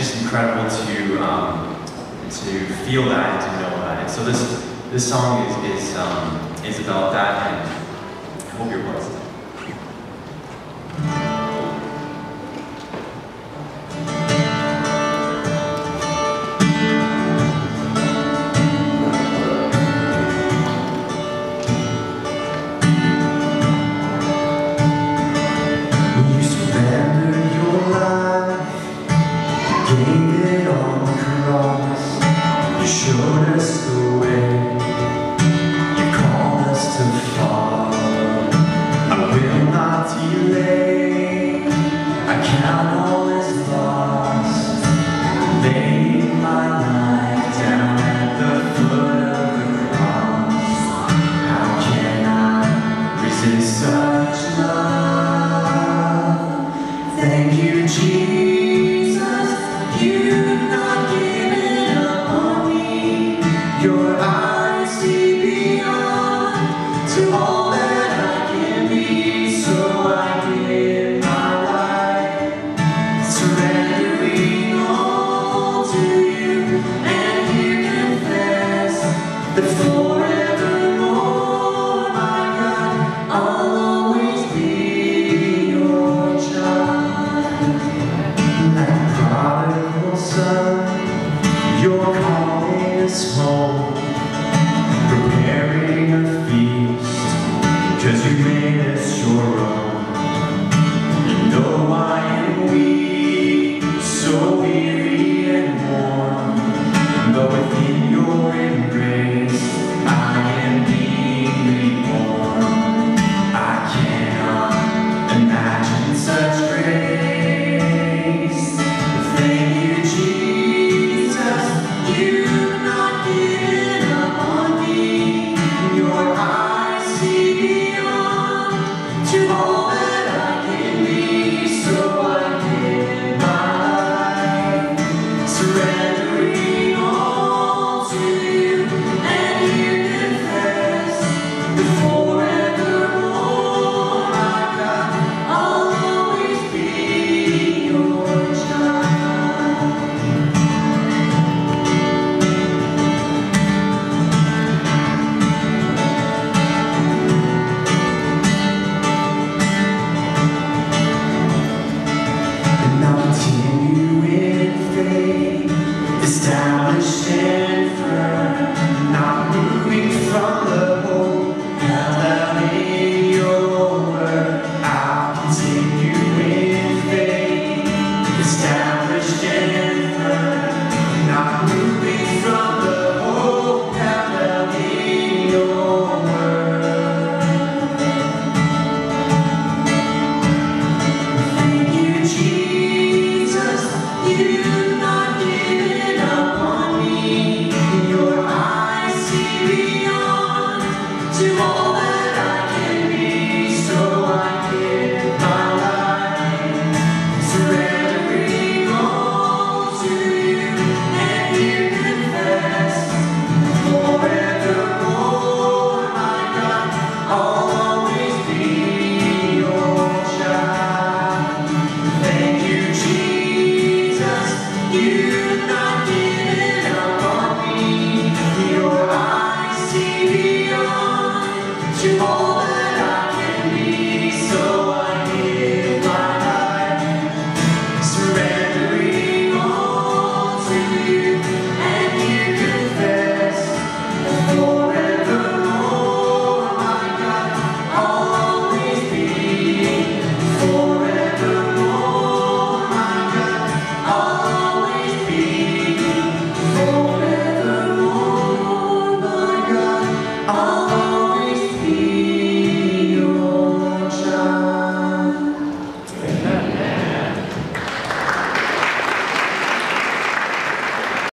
just incredible to um, to feel that and to know that. And so this this song is is um, is about that and I cannot Oh. established in